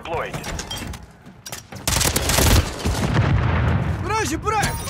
deployed. Вражий брат!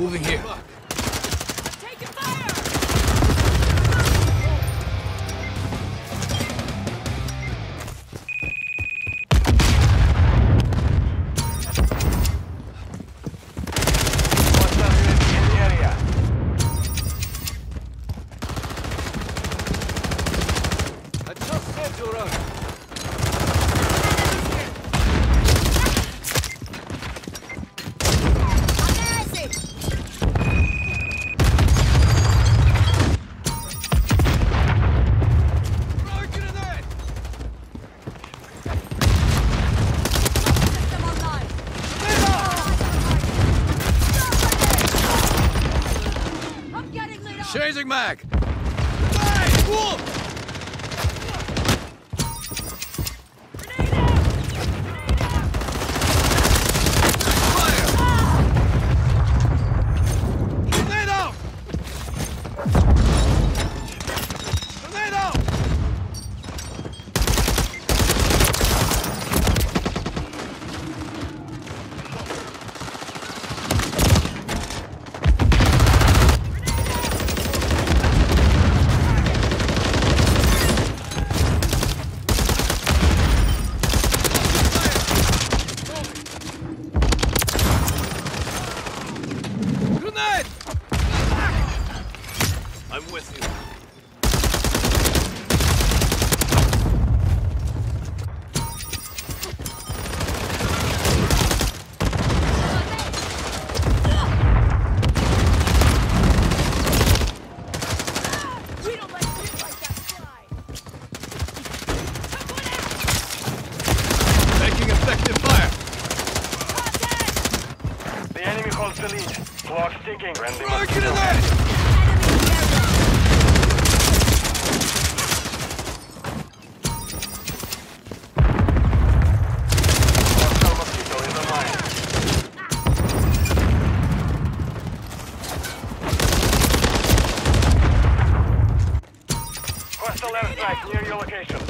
Moving here. Adjust schedule, runner. Chasing Mac! Hey! Wolf! holds the lead. Clock ticking. Friendly Frag to the left! Near your location.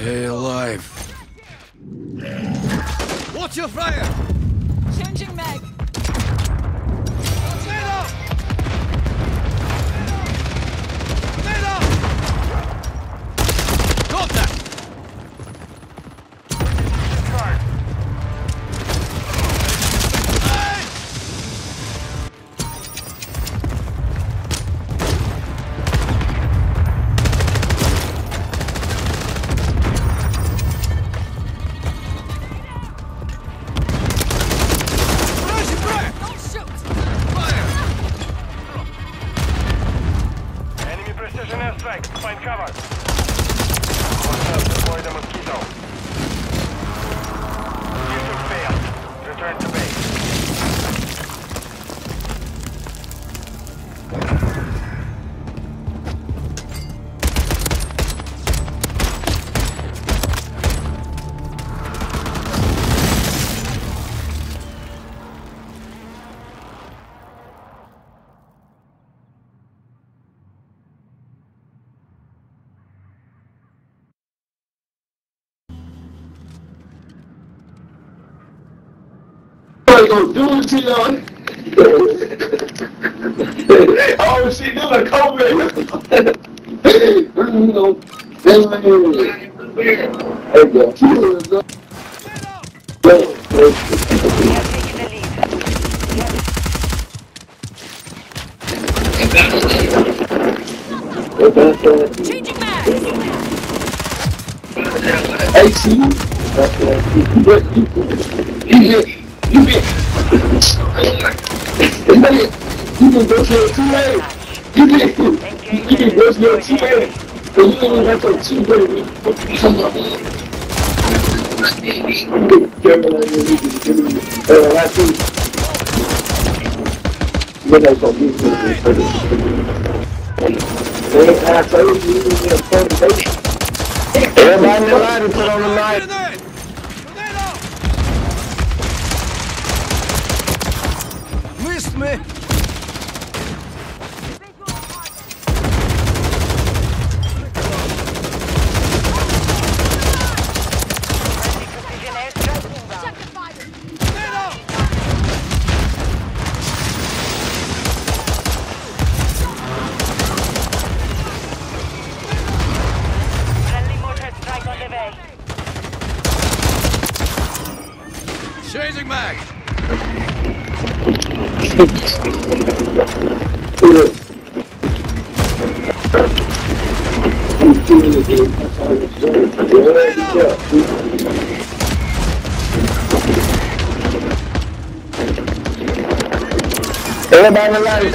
Stay alive. Watch your fire! I do it to y'all. oh, she do the COVID. you know, Hey, go. Changing. Hey, see? You get, you you you can go to a two-way. You can, you can go to a two-way. But you don't have to two-way. Come on. Uh, I think. When I meet you, Hey, I told you, you need a foundation. Everybody in the line put on the line. Missed me! Changing mag! Everybody on the line.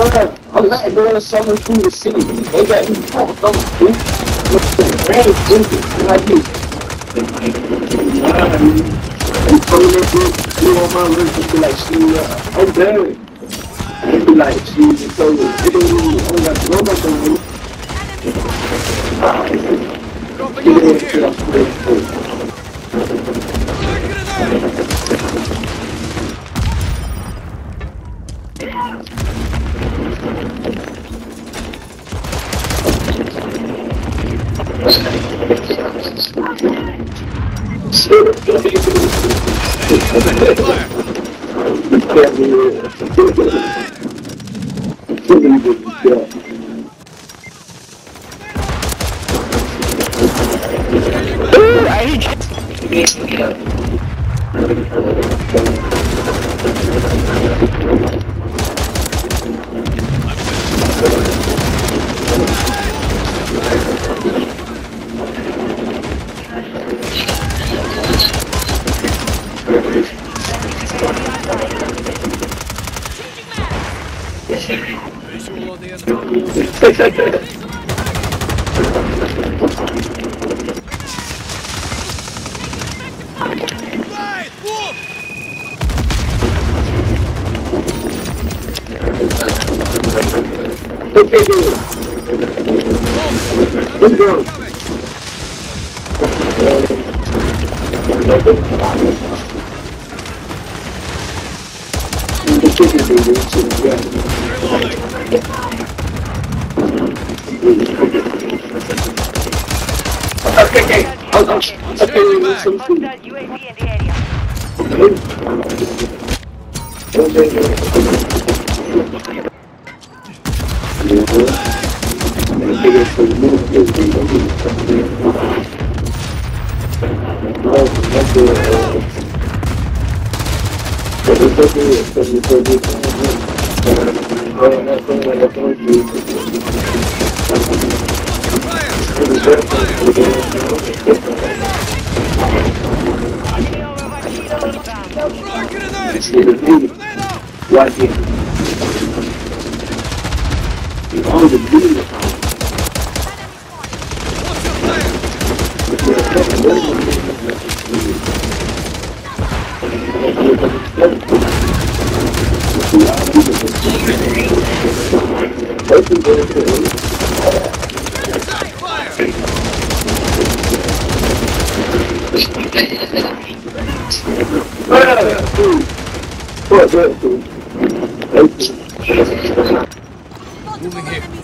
Oh my mom, food, man. I'm not going to summer food the city. They got me fucked up, dude. Very stupid. Like this. I'm coming in here, you want my work to be like, she, uh, I'm buried. They be like, she, so, it ain't really, I don't got no much on. Dropping Get over in, get up, get up. Fire! Visual Let's go. Coming. The chicken baby, chicken, yeah. Reloading. Okay, okay. I'll, I'll, I'll tell you some food. Hostile UAV in the area. Fire. Enemy over Kilo inbound. Throw grenade. It's the beauty. Grenade out. Right here. All the beauty. What's your plan? Fire. What, what, what? Moving here.